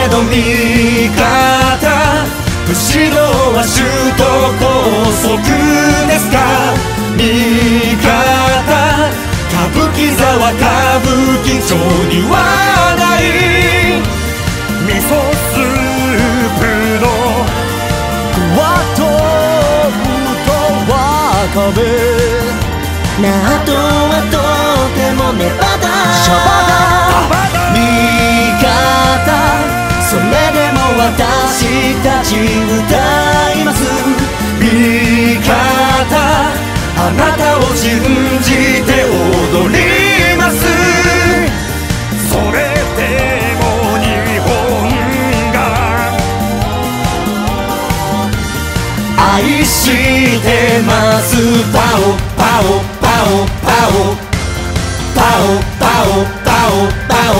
けど味方後ろは首都高速ですか味方歌舞伎座は歌舞伎町にはない味噌スープの和ととわかめなあとはも私たち歌います。味方あなたを信じて踊ります。それでも日本が愛してます。パオパオパオパオパオパオパオパオ。